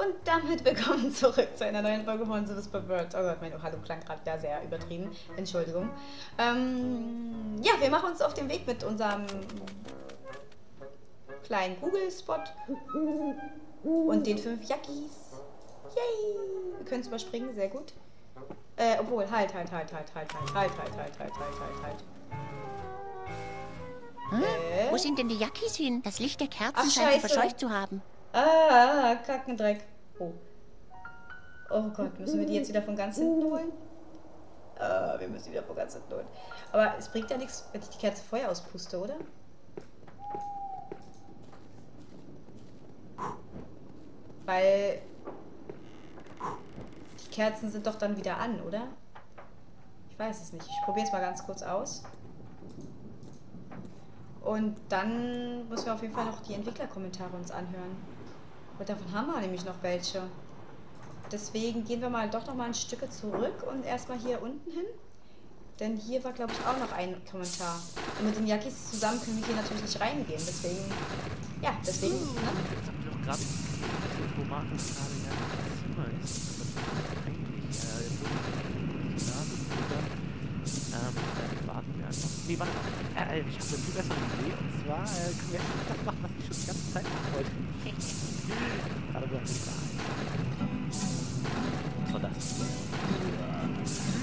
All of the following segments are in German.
und damit willkommen zurück zu einer neuen Folge von The Whisper World. Oh Gott, mein Hallo klang gerade da sehr übertrieben. Entschuldigung. Ähm, ja, wir machen uns auf den Weg mit unserem kleinen Google-Spot und den fünf Yakkis. Yay! Wir können es überspringen, sehr gut. Äh, obwohl, halt, halt, halt, halt, halt, halt, halt, halt, halt, halt, halt, halt, halt. Hm? Äh? Wo sind denn die Yakkis hin? Das Licht der Kerzen Ach, scheint sie verscheucht zu haben. Ah, Kackendreck. Oh. Oh Gott, müssen wir die jetzt wieder von ganz hinten holen? Ah, wir müssen die wieder von ganz hinten holen. Aber es bringt ja nichts, wenn ich die Kerze Feuer auspuste, oder? Weil die Kerzen sind doch dann wieder an, oder? Ich weiß es nicht. Ich probiere es mal ganz kurz aus. Und dann müssen wir auf jeden Fall noch die Entwicklerkommentare uns anhören. Und davon haben wir nämlich noch welche. Deswegen gehen wir mal doch noch mal ein Stück zurück und erstmal hier unten hin. Denn hier war, glaube ich, auch noch ein Kommentar. Und mit den Yakis zusammen können wir hier natürlich nicht reingehen. Deswegen, ja, deswegen, ne? Jetzt hab ich auch gerade gesehen, wo Markus gerade in das Zimmer ist. Eigentlich, äh, Ähm, dann warten wir einfach. Nee, warte mal. Äh, ich habe eine viel bessere Idee. Und zwar äh, können wir jetzt das machen, was ich schon die ganze Zeit machen wollte. gerade er nicht da war das?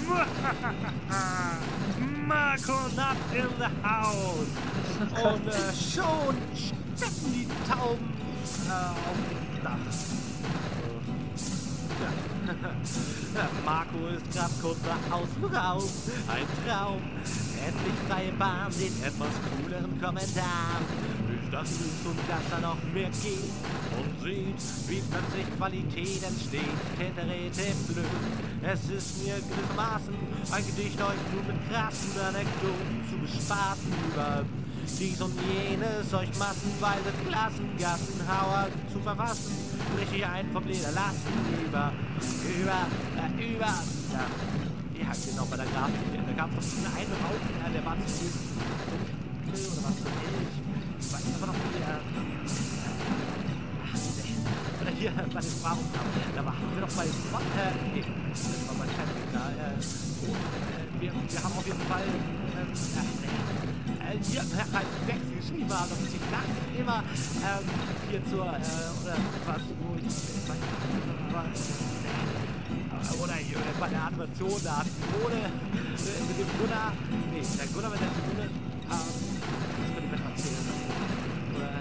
Marco not in the house. Und äh, schon stecken die Tauben äh, auf dem Dach. Ja. Ja, Marco ist grad kurz nach Haus raus. Ein Traum. Endlich freie Bahn, den etwas cooleren Kommentar. Ich dachte schon, dass da noch mehr geht. Und sieht, wie plötzlich Qualität entsteht. Täterete blöd. Es ist mir gewissermaßen ein Gedicht euch nur mit krassen Anekdoten zu bespaßen über dies und jenes, euch massenweise Klassengassenhauer zu verfassen. Richtig ein vom Leder über, über, äh, über, ja, wie heißt genau bei der Grafik? Da gab es doch einen Raum, ja, der war zu viel oder was so ähnlich. Ich weiß aber noch wie, äh, ach, nee. oder hier bei den Sprachaufnahmen, da waren wir doch bei, äh, nee, das war bei keinem da, äh, oh, äh, wir, wir haben auf jeden Fall, nee. Äh, hier weg geschrieben haben, dass ich nachts immer ähm, hier zur, äh, oder was, wo ich, ich nicht, aber, äh, oder hier bei der Animation, da hat Simone äh, mit dem Gunnar, nee, der Gunnar mit der Simone, ähm, das könnte ich besser erzählen. Oder,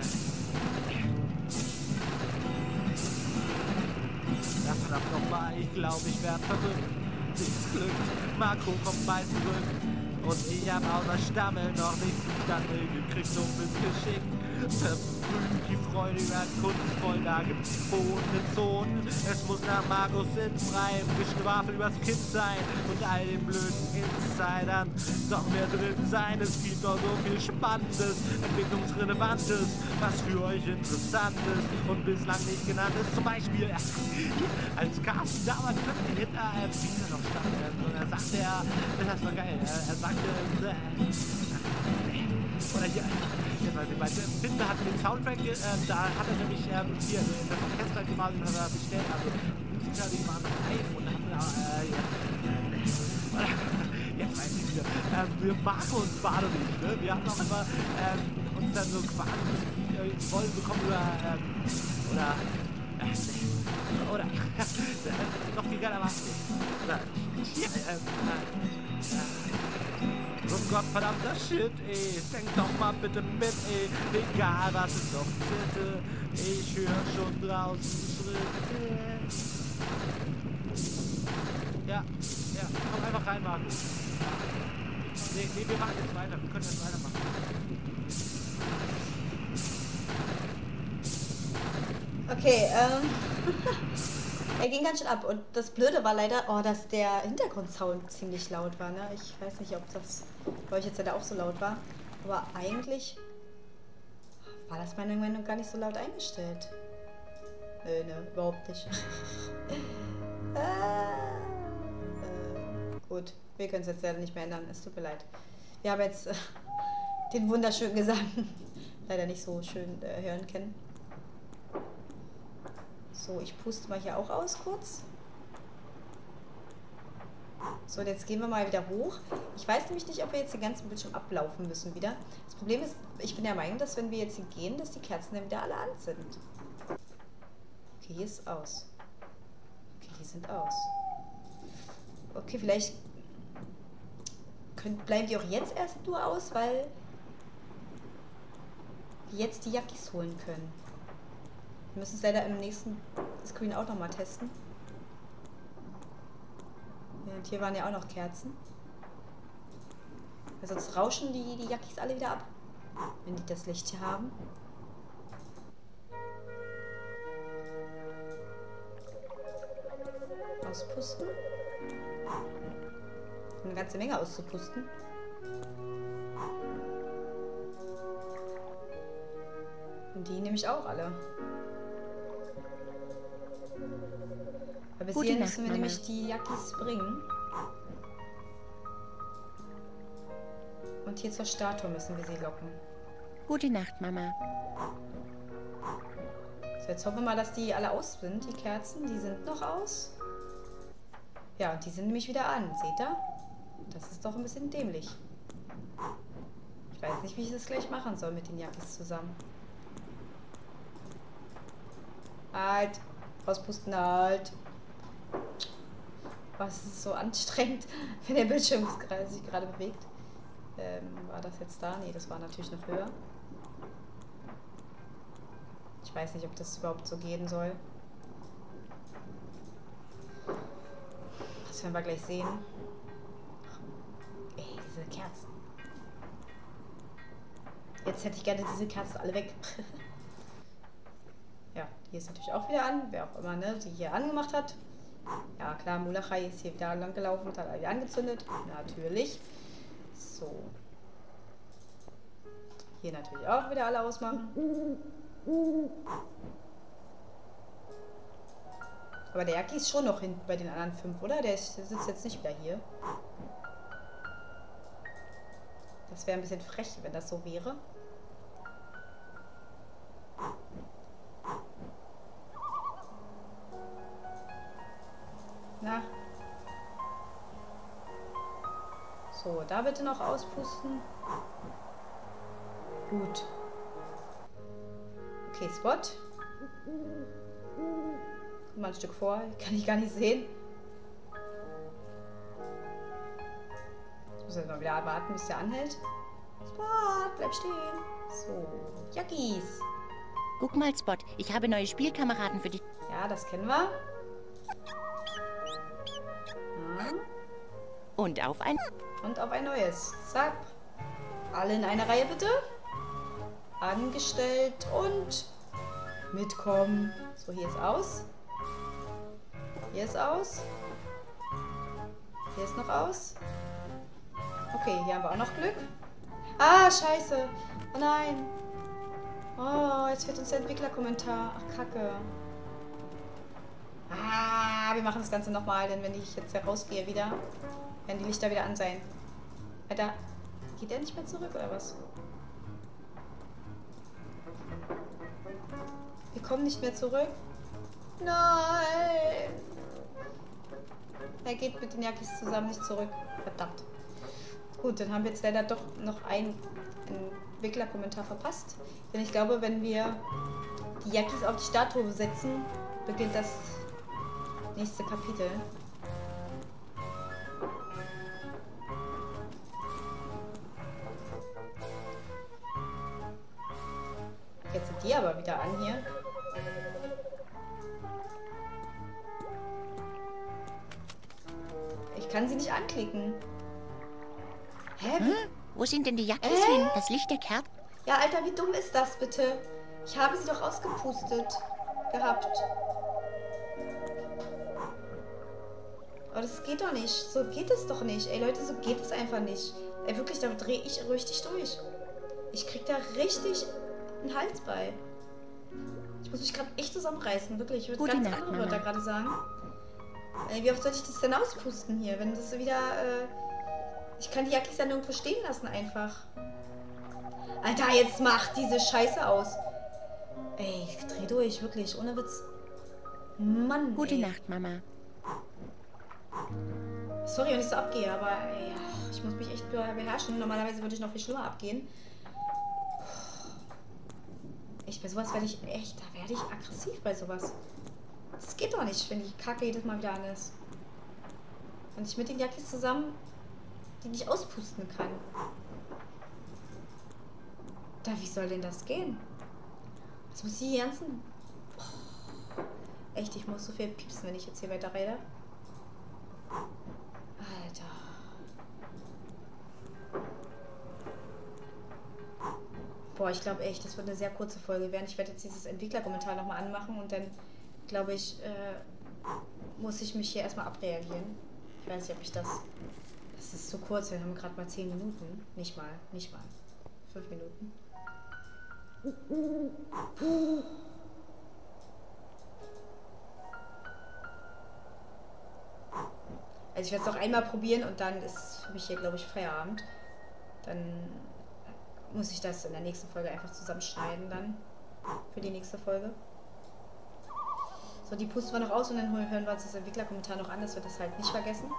ja, verdammt nochmal, ich glaube, ich werde verrückt. Nichts Glück, Marco kommt bald zurück. Und ich hab außer Stammel noch nichts zustande gekriegt, um es geschickt. Verbrüht die Freude über kunstvoll dargebotene Zonen. Es muss nach Markus in freiem Geschwafel übers Kind sein und all den blöden Insidern doch mehr drin sein. Es gibt doch so viel Spannendes, Entwicklungsrelevantes, was für euch interessant ist und bislang nicht genannt ist. Zum Beispiel, als Carsten damals plötzlich hinter äh, Pizza noch stand, und er sagte er, das war geil, er sagte, äh, oder hier, ich, bei Binder hat den Soundtrack, äh, da hat er nämlich ähm, hier äh, das Orchester quasi hat er bestellt, also Musiker, die waren live und haben da, äh, ja, äh, jetzt weiß ich wieder, ähm, wir Marco und Bado nicht, ne? Wir haben auch immer ähm, uns dann so quasi äh, wollen bekommen über, ähm, oder, äh, oder, noch viel geiler was. Oder, ja, ähm, äh, äh, Oh Gott, verdammter Shit, ey. Denk doch mal bitte mit, ey. Egal, was ist doch bitte. Ich höre schon draußen Schritte. Ja, ja, komm einfach rein, Marco. Nee, nee, wir machen jetzt weiter. Wir können jetzt weitermachen. Okay, ähm. er ging ganz schön ab. Und das Blöde war leider, oh, dass der Hintergrundsound ziemlich laut war. Ne? Ich weiß nicht, ob das bei euch jetzt leider auch so laut war. Aber eigentlich war das meiner Meinung nach gar nicht so laut eingestellt. Nö, ne, überhaupt nicht. äh, äh, gut, wir können es jetzt leider nicht mehr ändern. Es tut mir leid. Wir haben jetzt äh, den wunderschönen Gesang leider nicht so schön äh, hören können. So, ich puste mal hier auch aus kurz. So, und jetzt gehen wir mal wieder hoch. Ich weiß nämlich nicht, ob wir jetzt den ganzen Bildschirm ablaufen müssen wieder. Das Problem ist, ich bin der Meinung, dass wenn wir jetzt hier gehen, dass die Kerzen dann wieder alle an sind. Okay, hier ist aus. Okay, die sind aus. Okay, vielleicht können, bleiben die auch jetzt erst nur aus, weil wir jetzt die Jackis holen können. Wir müssen es leider im nächsten Screen auch nochmal testen. Und hier waren ja auch noch Kerzen. Weil sonst rauschen die, die Jackis alle wieder ab, wenn die das Licht hier haben. Auspusten. Eine ganze Menge auszupusten. Und die nehme ich auch alle. Weil bis Gute hierhin müssen wir Mama. nämlich die Jackis bringen. Und hier zur Statue müssen wir sie locken. Gute Nacht, Mama. So, jetzt hoffen wir mal, dass die alle aus sind, die Kerzen. Die sind noch aus. Ja, und die sind nämlich wieder an. Seht ihr? Das ist doch ein bisschen dämlich. Ich weiß nicht, wie ich das gleich machen soll mit den Jackis zusammen. Halt. Auspusten, halt. Was ist so anstrengend, wenn der Bildschirm sich gerade bewegt. Ähm, war das jetzt da? Nee, das war natürlich noch höher. Ich weiß nicht, ob das überhaupt so gehen soll. Das werden wir gleich sehen. Ey, diese Kerzen. Jetzt hätte ich gerne diese Kerzen alle weg. ja, die ist natürlich auch wieder an. Wer auch immer, ne, die hier angemacht hat. Ja, klar, Mulachai ist hier wieder lang gelaufen und hat alle angezündet. Natürlich. So. Hier natürlich auch wieder alle ausmachen. Aber der Jacki ist schon noch hinten bei den anderen fünf, oder? Der, ist, der sitzt jetzt nicht wieder hier. Das wäre ein bisschen frech, wenn das so wäre. Na. So, da bitte noch auspusten. Gut. Okay, Spot. Komm mal ein Stück vor, kann ich gar nicht sehen. Jetzt muss er mal wieder warten, bis der anhält. Spot, bleib stehen. So, Jackis. Guck mal, Spot. Ich habe neue Spielkameraden für dich. Ja, das kennen wir. Und auf ein... Und auf ein neues. Zack. Alle in einer Reihe bitte. Angestellt und mitkommen. So, hier ist aus. Hier ist aus. Hier ist noch aus. Okay, hier haben wir auch noch Glück. Ah, scheiße. Oh nein. Oh, jetzt fehlt uns der Entwicklerkommentar. Ach, kacke. Ah, wir machen das Ganze nochmal, denn wenn ich jetzt herausgehe wieder, werden die Lichter wieder an sein. Alter, geht er nicht mehr zurück oder was? Wir kommen nicht mehr zurück. Nein! Er geht mit den Jakis zusammen nicht zurück. Verdammt. Gut, dann haben wir jetzt leider doch noch einen Entwicklerkommentar verpasst. Denn ich glaube, wenn wir die Jakis auf die Statue setzen, beginnt das nächste Kapitel. Jetzt sind die aber wieder an hier. Ich kann sie nicht anklicken. Hä? Hm? Wo sind denn die Jackis Äh? hin? Das Licht der Kerze... Ja, Alter, wie dumm ist das bitte? Ich habe sie doch ausgepustet gehabt. Aber das geht doch nicht. So geht es doch nicht. Ey, Leute, so geht es einfach nicht. Ey, wirklich, da drehe ich richtig durch. Ich krieg da richtig einen Hals bei. Ich muss mich gerade echt zusammenreißen, wirklich. Ich würde Gute ganz Nacht, andere Mama. Wörter gerade sagen. Ey, wie oft soll ich das denn auspusten hier? Wenn das wieder, äh... Ich kann die Jackis ja nirgendwo stehen lassen einfach. Alter, jetzt macht diese Scheiße aus. Ey, ich dreh durch, wirklich, ohne Witz. Mann, Gute ey. Nacht, Mama. Sorry, wenn ich so abgehe, aber ey, ich muss mich echt be- beherrschen. Normalerweise würde ich noch viel schlimmer abgehen. Ich bei sowas werde ich echt, da werde ich aggressiv bei sowas. Das geht doch nicht, wenn die Kacke jedes Mal wieder an ist. Und ich mit den Jackis zusammen die nicht auspusten kann. Da, wie soll denn das gehen? Was muss die ganzen. Oh, echt, ich muss so viel piepsen, wenn ich jetzt hier weiter rede. Boah, ich glaube echt, das wird eine sehr kurze Folge werden. Ich werde jetzt dieses Entwicklerkommentar nochmal anmachen und dann, glaube ich, äh, muss ich mich hier erstmal abreagieren. Ich weiß nicht, ob ich das. Das ist zu kurz, wir haben gerade mal 10 Minuten. Nicht mal, nicht mal. 5 Minuten. Also ich werde es noch einmal probieren und dann ist für mich hier, glaube ich, Feierabend. Dann muss ich das in der nächsten Folge einfach zusammenschneiden dann. Für die nächste Folge. So, die pusten wir noch aus und dann hören wir uns das Entwicklerkommentar noch an, dass wir das halt nicht vergessen.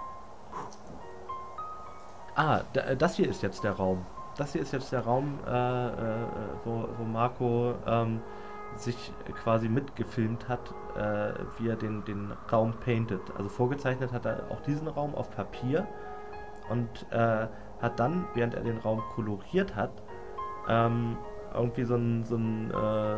Ah, äh, das hier ist jetzt der Raum. Das hier ist jetzt der Raum, äh, äh, wo, wo Marco ähm, sich quasi mitgefilmt hat, äh, wie er den, den Raum paintet. Also vorgezeichnet hat er auch diesen Raum auf Papier und äh, hat dann, während er den Raum koloriert hat, ähm, irgendwie so ein, so ein äh,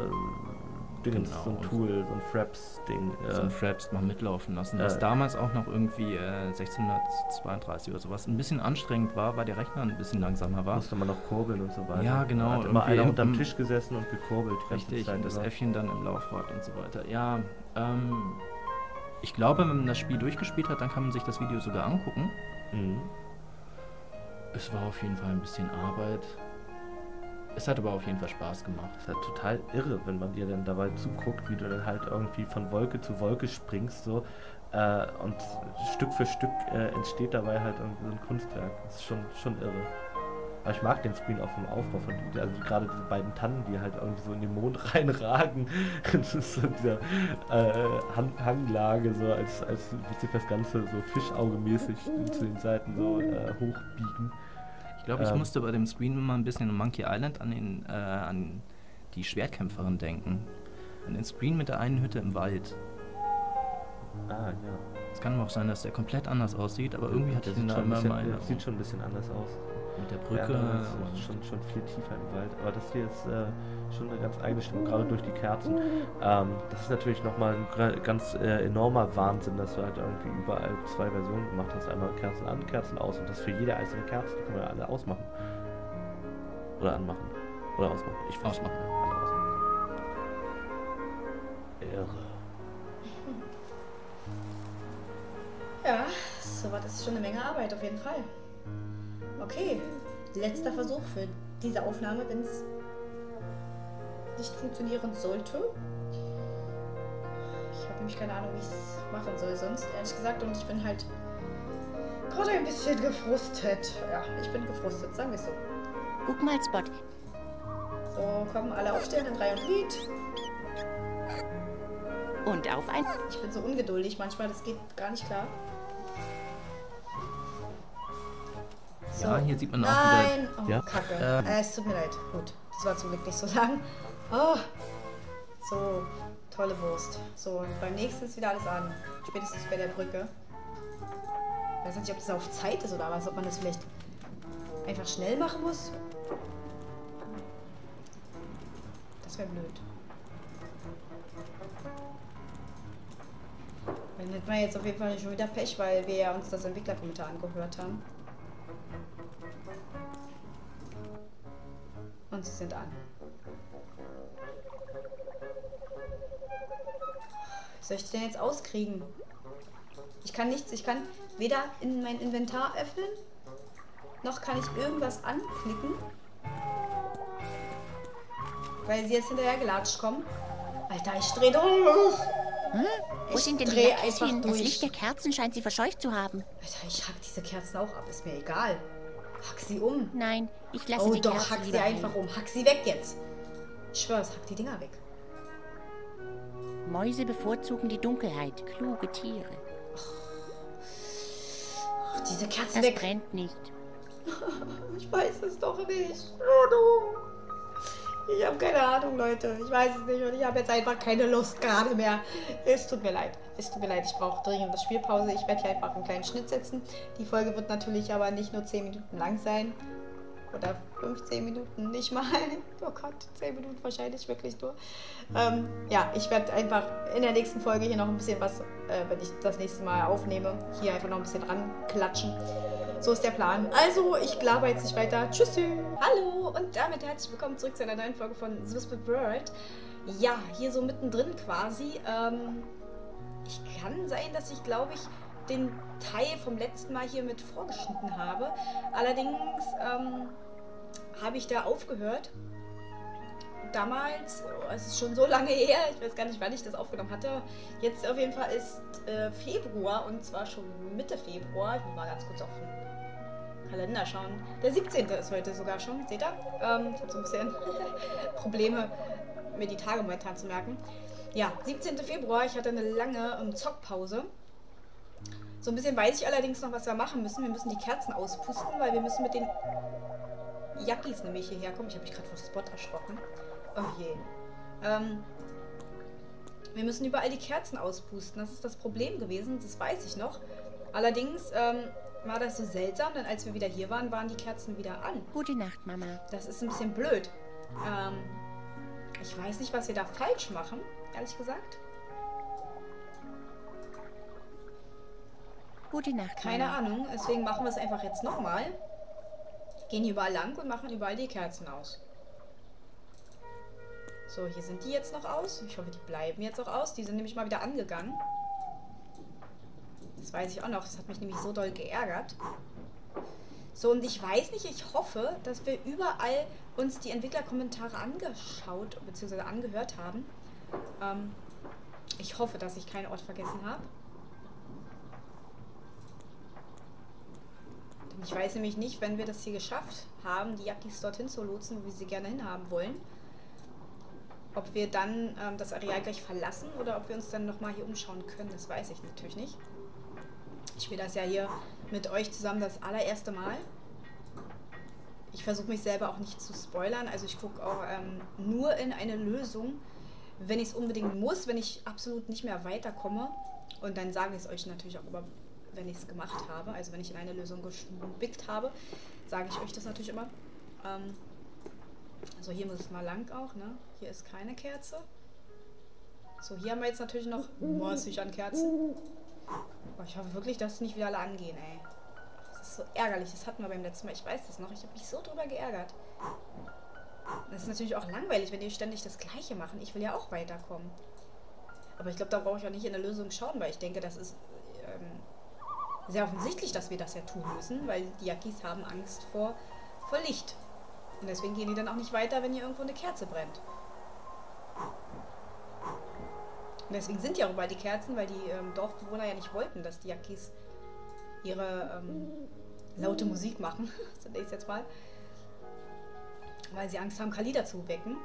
Dingens, so ein Genau. Tool, so ein Fraps-Ding. Äh, so ein Fraps mal mitlaufen lassen, was Äh. damals auch noch irgendwie äh, 1632 oder sowas ein bisschen anstrengend war, weil der Rechner ein bisschen langsamer war. musste man noch kurbeln und so weiter. Ja, genau, Da hat immer einer unterm Tisch gesessen und gekurbelt Richtig, Zeit. und das immer. Äffchen dann im Laufrad und so weiter. Ja, ähm, ich glaube, wenn man das Spiel durchgespielt hat, dann kann man sich das Video sogar angucken. Mhm. Es war auf jeden Fall ein bisschen Arbeit. Es hat aber auf jeden Fall Spaß gemacht. Das ist halt total irre, wenn man dir dann dabei zuguckt, wie du dann halt irgendwie von Wolke zu Wolke springst so äh, und Stück für Stück äh, entsteht dabei halt irgendwie so ein Kunstwerk. Das ist schon, schon irre. Aber ich mag den Screen auch vom Aufbau von also gerade diese beiden Tannen, die halt irgendwie so in den Mond reinragen. das ist so dieser äh, Hang Hanglage, so als, als wird sich das Ganze so fischaugemäßig zu den Seiten so äh, hochbiegen. Ich glaube, ich Ähm. musste bei dem Screen immer ein bisschen an Monkey Island an, den, äh, an die Schwertkämpferin denken. An den Screen mit der einen Hütte im Wald. Ah, ja. Es kann aber auch sein, dass der komplett anders aussieht, aber irgendwie hat er den da immer bisschen, mal sieht schon ein bisschen anders aus. Mit der Ja, Brücke. das ist und schon, schon viel tiefer im Wald. Aber das hier ist äh, schon eine ganz eigene Stimmung, gerade durch die Kerzen. Ähm, das ist natürlich nochmal ein ganz äh, enormer Wahnsinn, dass du halt irgendwie überall zwei Versionen gemacht hast. Einmal Kerzen an, Kerzen aus. Und das für jede einzelne Kerze, die man ja alle ausmachen. Oder anmachen. Oder ausmachen. Ich weiß Ausmachen. Alle ausmachen. Irre. Ja, sowas ist schon eine Menge Arbeit auf jeden Fall. Okay, letzter Versuch für diese Aufnahme, wenn es nicht funktionieren sollte. Ich habe nämlich keine Ahnung, wie ich es machen soll sonst, ehrlich gesagt. Und ich bin halt gerade ein bisschen gefrustet. Ja, ich bin gefrustet, sagen wir es so. Guck mal, Spot. So, kommen alle aufstehen in Reihe und Glied. Und auf ein. Ich bin so ungeduldig manchmal, das geht gar nicht klar. So. Ja, hier sieht man auch wieder. Nein! Oh, Ja? Kacke. Ähm. Äh, es tut mir leid. Gut, das war zum Glück nicht so lang. Oh. So, tolle Wurst. So, und beim nächsten ist wieder alles an. Spätestens bei der Brücke. Ich weiß nicht, ob das auf Zeit ist oder was, ob man das vielleicht einfach schnell machen muss. Das wäre blöd. Dann hätten wir jetzt auf jeden Fall schon wieder Pech, weil wir ja uns das Entwicklerkommentar angehört haben. Und sie sind an. Was soll ich die denn jetzt auskriegen? Ich kann nichts, ich kann weder in mein Inventar öffnen, noch kann ich irgendwas anklicken. Weil sie jetzt hinterher gelatscht kommen. Alter, ich dreh durch. Wo Ich sind denn die hin? Das. Licht der Kerzen scheint sie verscheucht zu haben. Alter, ich hack diese Kerzen auch ab, ist mir egal. Hack sie um. Nein, ich lasse Oh die doch, Kerzen hack sie einfach ein. um. Hack sie weg jetzt. Ich schwör's, hack die Dinger weg. Mäuse bevorzugen die Dunkelheit. Kluge Tiere. Ach, diese Kerze Das weg. brennt nicht. Ich weiß es doch nicht. Oh, no. Ich habe keine Ahnung, Leute. Ich weiß es nicht und ich habe jetzt einfach keine Lust gerade mehr. Es tut mir leid. Es tut mir leid. Ich brauche dringend eine Spielpause. Ich werde hier einfach einen kleinen Schnitt setzen. Die Folge wird natürlich aber nicht nur 10 Minuten lang sein. Oder 15 Minuten, nicht mal. Oh Gott, 10 Minuten wahrscheinlich wirklich nur. Ähm, ja, ich werde einfach in der nächsten Folge hier noch ein bisschen was, äh, wenn ich das nächste Mal aufnehme, hier einfach noch ein bisschen ranklatschen. So ist der Plan. Also, ich glaube jetzt nicht weiter. Tschüssi. Hallo und damit herzlich willkommen zurück zu einer neuen Folge von Whispered Bird. Ja, hier so mittendrin quasi. Ähm, ich kann sein, dass ich, glaube ich, den Teil vom letzten Mal hier mit vorgeschnitten habe. Allerdings ähm, habe ich da aufgehört. Damals, oh, es ist schon so lange her, ich weiß gar nicht, wann ich das aufgenommen hatte. Jetzt auf jeden Fall ist äh, Februar und zwar schon Mitte Februar. Ich muss mal ganz kurz auf den Kalender schauen. Der 17. ist heute sogar schon, seht ihr? Ähm, ich habe so ein bisschen Probleme, mir die Tage momentan zu merken. Ja, 17. Februar, ich hatte eine lange ähm, Zockpause. So ein bisschen weiß ich allerdings noch, was wir machen müssen. Wir müssen die Kerzen auspusten, weil wir müssen mit den Yackis nämlich hierher kommen. Ich habe mich gerade vor Spot erschrocken. Oh je. Ähm, wir müssen überall die Kerzen auspusten. Das ist das Problem gewesen, das weiß ich noch. Allerdings ähm, war das so seltsam, denn als wir wieder hier waren, waren die Kerzen wieder an. Gute Nacht, Mama. Das ist ein bisschen blöd. Ähm, ich weiß nicht, was wir da falsch machen, ehrlich gesagt. Gute Nacht, Keine Mama. Ahnung, deswegen machen wir es einfach jetzt nochmal. Gehen hier überall lang und machen überall die Kerzen aus. So, hier sind die jetzt noch aus. Ich hoffe, die bleiben jetzt auch aus. Die sind nämlich mal wieder angegangen. Das weiß ich auch noch. Das hat mich nämlich so doll geärgert. So, und ich weiß nicht, ich hoffe, dass wir überall uns die Entwicklerkommentare angeschaut bzw. angehört haben. Ähm, ich hoffe, dass ich keinen Ort vergessen habe. Ich weiß nämlich nicht, wenn wir das hier geschafft haben, die Yakis dorthin zu lotsen, wo wir sie gerne hinhaben wollen, ob wir dann ähm, das Areal gleich verlassen oder ob wir uns dann nochmal hier umschauen können, das weiß ich natürlich nicht. Ich spiele das ja hier mit euch zusammen das allererste Mal. Ich versuche mich selber auch nicht zu spoilern, also ich gucke auch ähm, nur in eine Lösung, wenn ich es unbedingt muss, wenn ich absolut nicht mehr weiterkomme. Und dann sage ich es euch natürlich auch immer, wenn ich es gemacht habe. Also wenn ich in eine Lösung gespickt habe, sage ich euch das natürlich immer. Ähm, also hier muss es mal lang auch, ne? Hier ist keine Kerze. So, hier haben wir jetzt natürlich noch massig an Kerzen. Ich hoffe wirklich, dass nicht wieder alle angehen, ey. Das ist so ärgerlich. Das hatten wir beim letzten Mal. Ich weiß das noch. Ich habe mich so drüber geärgert. Das ist natürlich auch langweilig, wenn die ständig das Gleiche machen. Ich will ja auch weiterkommen. Aber ich glaube, da brauche ich auch nicht in der Lösung schauen, weil ich denke, das ist ähm, sehr offensichtlich, dass wir das ja tun müssen, weil die Yakis haben Angst vor, vor Licht. Und deswegen gehen die dann auch nicht weiter, wenn hier irgendwo eine Kerze brennt. Und deswegen sind ja auch überall die Kerzen, weil die ähm, Dorfbewohner ja nicht wollten, dass die Yakis ihre ähm, laute Musik machen, so ich jetzt mal. Weil sie Angst haben, Kalida zu wecken.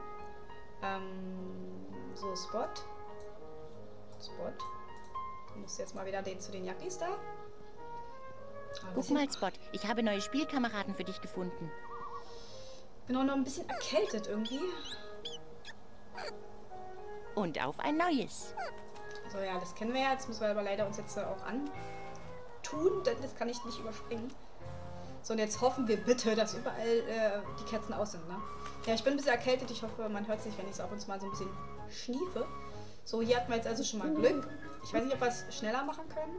Ähm, so, Spot. Spot. Du musst jetzt mal wieder den, zu den Yakis da. Ah, Guck mal, Spot. Ich habe neue Spielkameraden für dich gefunden. bin auch noch ein bisschen erkältet irgendwie. Und auf ein neues. So, ja, das kennen wir ja. Jetzt müssen wir aber leider uns jetzt auch antun, denn das kann ich nicht überspringen. So, und jetzt hoffen wir bitte, dass überall äh, die Kerzen aus sind, ne? Ja, ich bin ein bisschen erkältet. Ich hoffe, man hört sich, wenn ich es ab und zu mal so ein bisschen schniefe. So, hier hatten wir jetzt also schon mal Glück. Ich weiß nicht, ob wir es schneller machen können.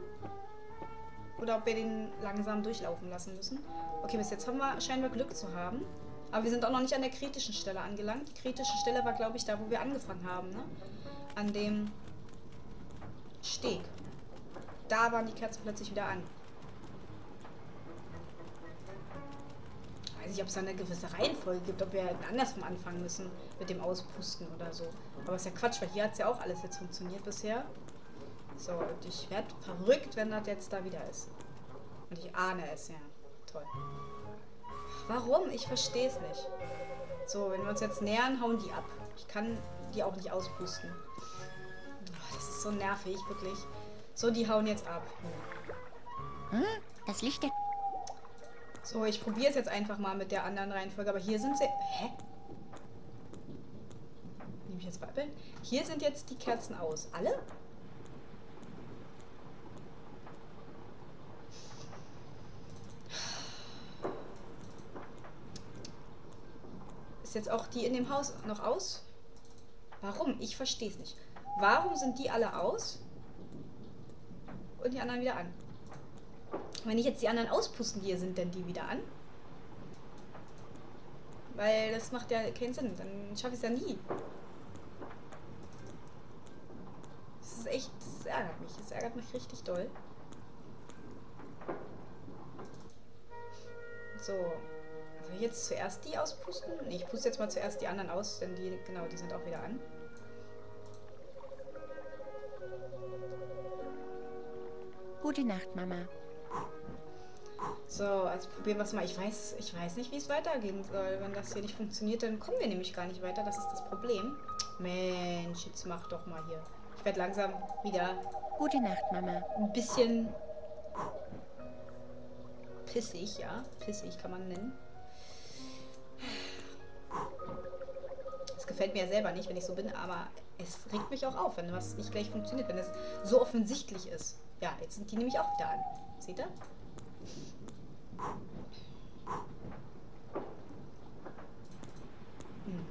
Oder ob wir den langsam durchlaufen lassen müssen. Okay, bis jetzt haben wir, scheinen wir Glück zu haben. Aber wir sind auch noch nicht an der kritischen Stelle angelangt. Die kritische Stelle war, glaube ich, da, wo wir angefangen haben, ne? An dem Steg. Da waren die Kerzen plötzlich wieder an. weiß nicht, ob es da eine gewisse Reihenfolge gibt, ob wir andersrum anfangen müssen mit dem Auspusten oder so. Aber ist ja Quatsch, weil hier hat es ja auch alles jetzt funktioniert bisher. So, und ich werde verrückt, wenn das jetzt da wieder ist. Und ich ahne es, ja. Toll. Warum? Ich verstehe es nicht. So, wenn wir uns jetzt nähern, hauen die ab. Ich kann die auch nicht auspusten. ist so nervig, wirklich. So, die hauen jetzt ab. Hm? Das Licht der... So, ich probiere es jetzt einfach mal mit der anderen Reihenfolge. Aber hier sind sie... Hä? Nehme ich jetzt Wappeln? Hier sind jetzt die Kerzen aus. Alle? Jetzt auch die in dem Haus noch aus? Warum? Ich verstehe es nicht. Warum sind die alle aus? Und die anderen wieder an? Wenn ich jetzt die anderen auspusten gehe, sind denn die wieder an? Weil das macht ja keinen Sinn. Dann schaffe ich es ja nie. Das ist echt, das ärgert mich. Das ärgert mich richtig doll. So. Ich jetzt zuerst die auspusten? Nee, ich puste jetzt mal zuerst die anderen aus, denn die, genau, die sind auch wieder an. Gute Nacht, Mama. So, also probieren wir es mal. Ich weiß, ich weiß nicht, wie es weitergehen soll. Wenn das hier nicht funktioniert, dann kommen wir nämlich gar nicht weiter. Das ist das Problem. Mensch, jetzt mach doch mal hier. Ich werde langsam wieder Gute Nacht, Mama. ein bisschen pissig, ja. Pissig kann man nennen. Gefällt mir ja selber nicht, wenn ich so bin, aber es regt mich auch auf, wenn was nicht gleich funktioniert, wenn es so offensichtlich ist. Ja, jetzt sind die nämlich auch wieder an. Seht ihr? Hm.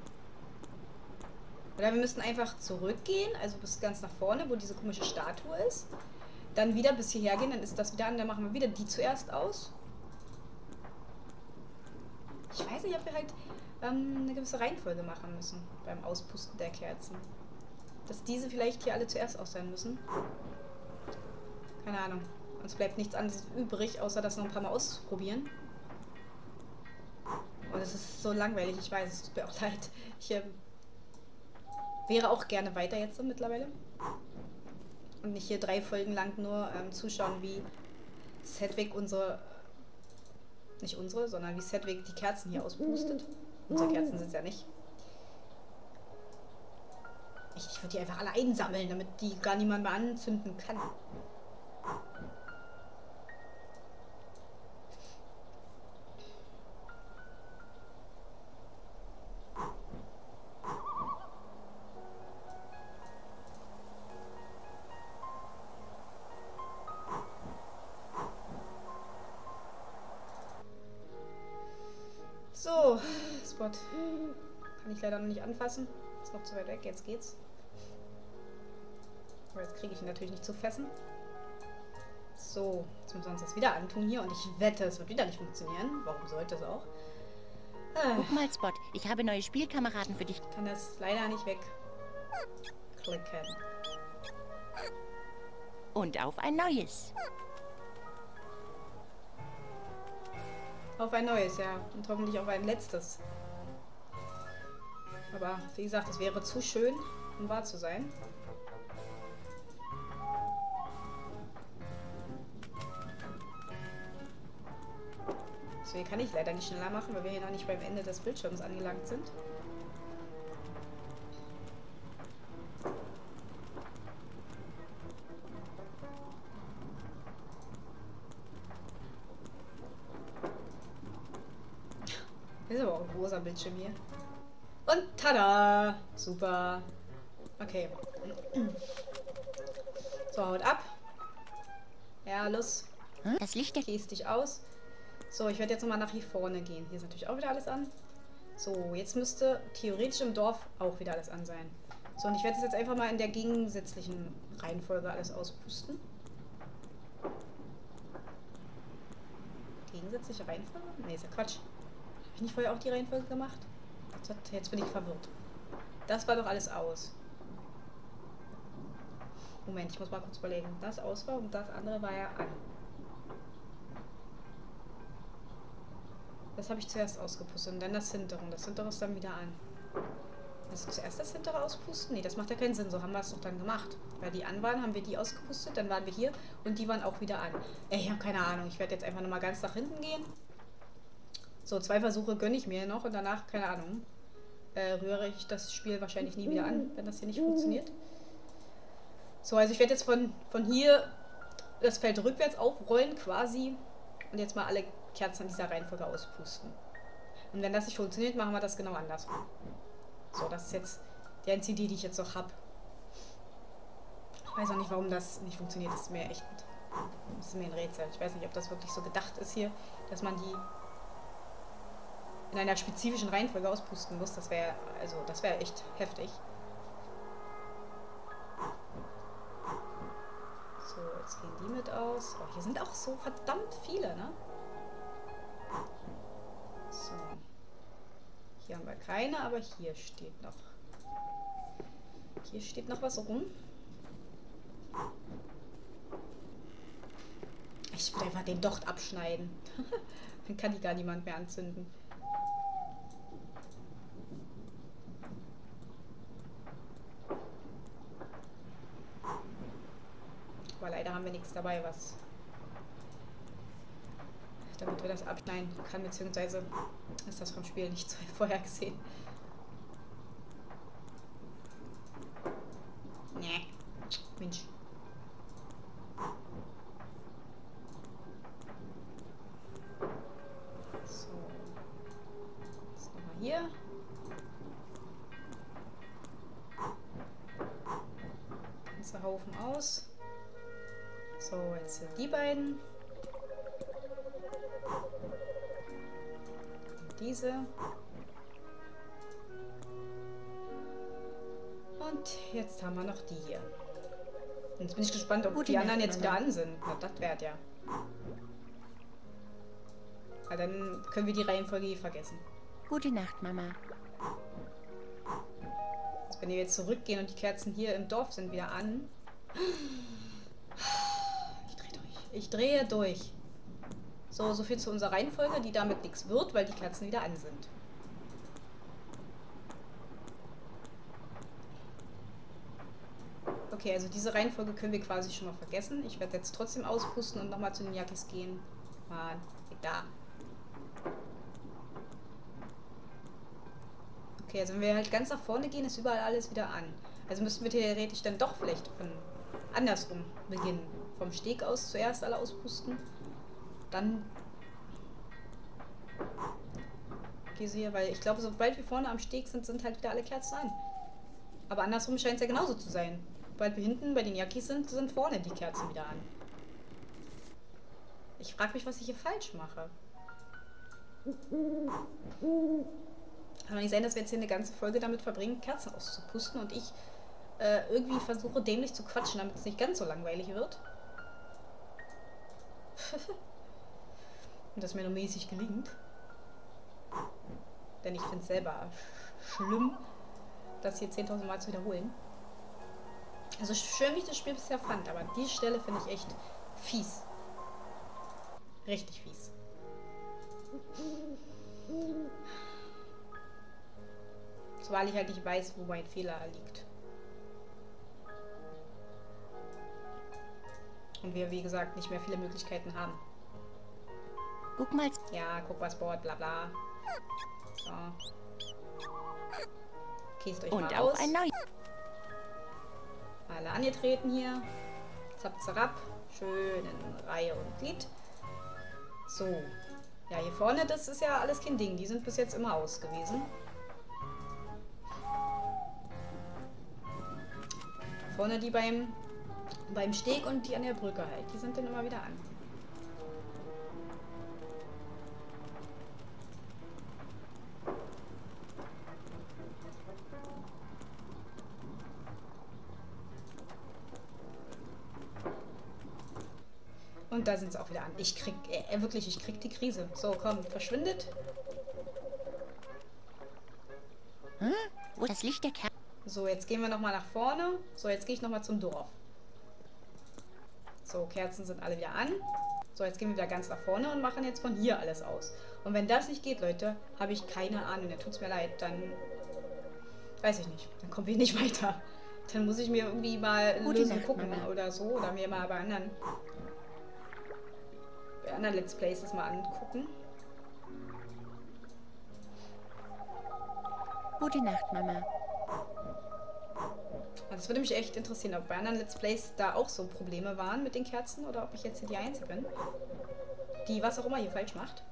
Oder wir müssten einfach zurückgehen, also bis ganz nach vorne, wo diese komische Statue ist. Dann wieder bis hierher gehen, dann ist das wieder an. Dann machen wir wieder die zuerst aus. Ich weiß nicht, ob wir halt ähm, eine gewisse Reihenfolge machen müssen beim Auspusten der Kerzen. Dass diese vielleicht hier alle zuerst aus sein müssen. Keine Ahnung. Uns bleibt nichts anderes übrig, außer das noch ein paar Mal auszuprobieren. Und es ist so langweilig, ich weiß, es tut mir auch leid. Ich ähm, wäre auch gerne weiter jetzt so mittlerweile. Und nicht hier drei Folgen lang nur ähm, zuschauen, wie Sedwick unsere. Nicht unsere, sondern wie Sedwick die Kerzen hier auspustet. Unsere Kerzen sind es ja nicht. Ich, ich würde die einfach alle einsammeln, damit die gar niemand mehr anzünden kann. Ich leider noch nicht anfassen. Ist noch zu weit weg. Jetzt geht's. Aber jetzt kriege ich ihn natürlich nicht zu fassen. So, jetzt müssen wir uns das wieder antun hier. Und ich wette, es wird wieder nicht funktionieren. Warum sollte es auch? Ah, Guck mal, Spot. Ich habe neue Spielkameraden für dich. ich kann das leider nicht wegklicken. Und auf ein neues. Auf ein neues, ja. Und hoffentlich auf ein letztes. Aber wie gesagt, es wäre zu schön, um wahr zu sein. Deswegen kann ich leider nicht schneller machen, weil wir hier noch nicht beim Ende des Bildschirms angelangt sind. Das ist aber auch ein großer Bildschirm hier. Und tada! Super. Okay. So, haut ab. Ja, los. Hm? Das Licht. Gehst dich aus. So, ich werde jetzt nochmal nach hier vorne gehen. Hier ist natürlich auch wieder alles an. So, jetzt müsste theoretisch im Dorf auch wieder alles an sein. So, und ich werde es jetzt einfach mal in der gegensätzlichen Reihenfolge alles auspusten. Gegensätzliche Reihenfolge? Nee, ist ja Quatsch. Habe ich nicht vorher auch die Reihenfolge gemacht? Jetzt bin ich verwirrt. Das war doch alles aus. Moment, ich muss mal kurz überlegen. Das aus war und das andere war ja an. Das habe ich zuerst ausgepustet und dann das hintere. Das hintere ist dann wieder an. Also zuerst das hintere auspusten? Nee, das macht ja keinen Sinn. So haben wir es doch dann gemacht. Weil die an waren, haben wir die ausgepustet, dann waren wir hier und die waren auch wieder an. Ey, ich habe keine Ahnung. Ich werde jetzt einfach nochmal ganz nach hinten gehen. So, zwei Versuche gönne ich mir noch und danach, keine Ahnung, äh, rühre ich das Spiel wahrscheinlich nie wieder an, wenn das hier nicht funktioniert. So, also ich werde jetzt von, von hier das Feld rückwärts aufrollen quasi und jetzt mal alle Kerzen in dieser Reihenfolge auspusten. Und wenn das nicht funktioniert, machen wir das genau andersrum. So, das ist jetzt die einzige Idee, die ich jetzt noch habe. Ich weiß auch nicht, warum das nicht funktioniert. Das ist mir echt das ist mir ein Rätsel. Ich weiß nicht, ob das wirklich so gedacht ist hier, dass man die in einer spezifischen Reihenfolge auspusten muss. Das wäre also das wäre echt heftig. So, jetzt gehen die mit aus. Oh, hier sind auch so verdammt viele, ne? So. Hier haben wir keine, aber hier steht noch. Hier steht noch was rum. Ich will einfach den Docht abschneiden. Dann kann die gar niemand mehr anzünden. Aber leider haben wir nichts dabei, was damit wir das abschneiden kann, beziehungsweise ist das vom Spiel nicht vorhergesehen. Noch die hier. Jetzt bin ich gespannt, ob Gute die anderen Nacht, jetzt wieder an sind. Na, das wäre ja. Ja, dann können wir die Reihenfolge hier vergessen. Gute Nacht, Mama. Also wenn wir jetzt zurückgehen und die Kerzen hier im Dorf sind wieder an. Ich drehe durch. Ich drehe durch. So, so viel zu unserer Reihenfolge, die damit nichts wird, weil die Kerzen wieder an sind. Okay, also diese Reihenfolge können wir quasi schon mal vergessen. Ich werde jetzt trotzdem auspusten und nochmal zu den Yakis gehen. Mann, da. Okay, also wenn wir halt ganz nach vorne gehen, ist überall alles wieder an. Also müssten wir theoretisch dann doch vielleicht von andersrum beginnen. Vom Steg aus zuerst alle auspusten. Dann gehst du hier, weil ich glaube, sobald wir vorne am Steg sind, sind halt wieder alle Kerzen an. Aber andersrum scheint es ja genauso zu sein. Sobald wir hinten bei den Yakis sind, sind vorne die Kerzen wieder an. Ich frage mich, was ich hier falsch mache. Kann doch nicht sein, dass wir jetzt hier eine ganze Folge damit verbringen, Kerzen auszupusten und ich äh, irgendwie versuche dämlich zu quatschen, damit es nicht ganz so langweilig wird. und das mir nur mäßig gelingt. Denn ich finde es selber sch schlimm, das hier 10.000 Mal zu wiederholen. Also schön, wie ich das Spiel bisher fand, aber die Stelle finde ich echt fies. Richtig fies. Zumal ich halt nicht weiß, wo mein Fehler liegt. Und wir, wie gesagt, nicht mehr viele Möglichkeiten haben. Guck mal, Ja, guck was Board, bla bla. So. Käst euch und mal auf aus. ein neues. Alle angetreten hier. Zap, zarab. Schön in Reihe und Glied. So. Ja, hier vorne, das ist ja alles kein Ding. Die sind bis jetzt immer aus gewesen. Vorne die beim, beim Steg und die an der Brücke halt. Die sind dann immer wieder an. Und da sind sie auch wieder an. Ich krieg, äh, wirklich, ich krieg die Krise. So, komm, verschwindet. Hm? Wo ist das Licht der Kerze? So, jetzt gehen wir nochmal nach vorne. So, jetzt gehe ich nochmal zum Dorf. So, Kerzen sind alle wieder an. So, jetzt gehen wir wieder ganz nach vorne und machen jetzt von hier alles aus. Und wenn das nicht geht, Leute, habe ich keine Ahnung. Dann tut's mir leid. Dann weiß ich nicht. Dann kommen wir nicht weiter. Dann muss ich mir irgendwie mal eine Lösung gucken oder so. Oder mir mal bei anderen, anderen Let's Plays das mal angucken. Gute Nacht, Mama. Das würde mich echt interessieren, ob bei anderen Let's Plays da auch so Probleme waren mit den Kerzen oder ob ich jetzt hier die Einzige bin, die was auch immer hier falsch macht.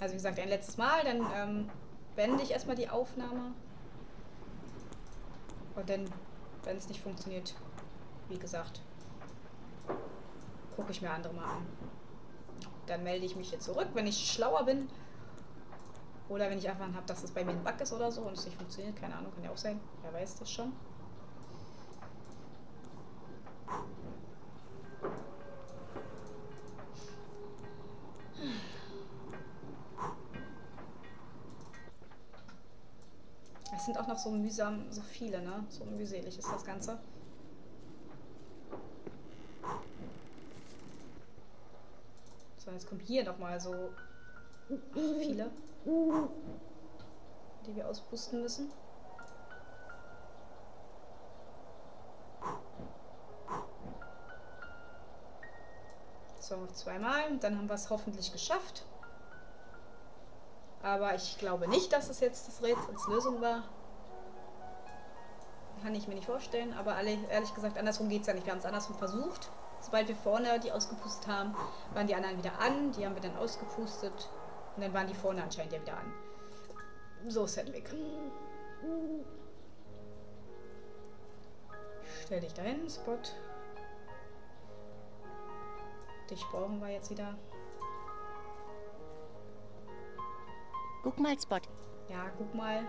Also wie gesagt, ein letztes Mal, dann ähm, beende ich erstmal die Aufnahme. Und dann, wenn es nicht funktioniert, wie gesagt, gucke ich mir andere mal an. Dann melde ich mich hier zurück, wenn ich schlauer bin. Oder wenn ich erfahren habe, dass es bei mir ein Bug ist oder so und es nicht funktioniert. Keine Ahnung, kann ja auch sein. Wer weiß das schon. Auch so mühsam, so viele, ne? So mühselig ist das Ganze. So, jetzt kommen hier nochmal so viele, die wir auspusten müssen. So, noch zweimal. Dann haben wir es hoffentlich geschafft. Aber ich glaube nicht, dass es jetzt das Rätsel als Lösung war. Kann ich mir nicht vorstellen. Aber alle, ehrlich gesagt, andersrum geht es ja nicht. Wir haben es andersrum versucht. Sobald wir vorne die ausgepustet haben, waren die anderen wieder an. Die haben wir dann ausgepustet. Und dann waren die vorne anscheinend ja wieder an. So Weg. Stell dich dahin, Spot. Dich brauchen wir jetzt wieder. Guck mal, Spot. Ja, guck mal.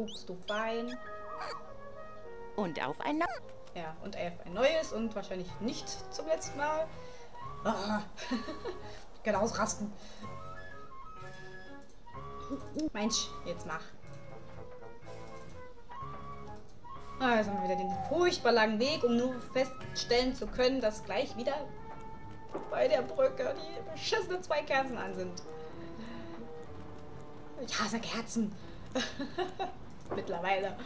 Guckst du fein. Und auf ein... Ja, und er ein neues und wahrscheinlich nicht zum letzten Mal. Ah. kann ausrasten. Mensch, jetzt mach. Ah, jetzt haben wir wieder den furchtbar langen Weg, um nur feststellen zu können, dass gleich wieder bei der Brücke die beschissenen zwei Kerzen an sind. Ich hasse Kerzen. Mittlerweile.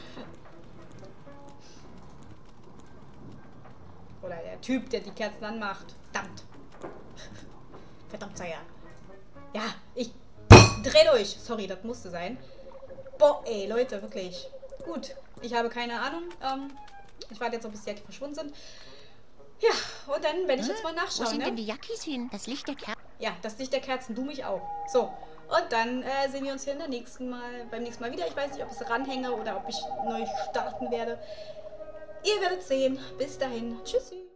Oder der Typ, der die Kerzen anmacht. Verdammt. Verdammt sei er. Ja, ich dreh durch. Sorry, das musste sein. Boah, ey, Leute, wirklich. Gut, ich habe keine Ahnung. Ähm, ich warte jetzt noch, bis die Jacke verschwunden sind. Ja, und dann werde ich jetzt mal Wo nachschauen, sind ne? denn die Jackis hin? Das Licht der Kerze. Ja, das Licht der Kerzen, du mich auch. So, und dann äh, sehen wir uns hier in der nächsten Mal, beim nächsten Mal wieder. Ich weiß nicht, ob ich es ranhänge oder ob ich neu starten werde. Ihr werdet sehen. Bis dahin. Tschüssi.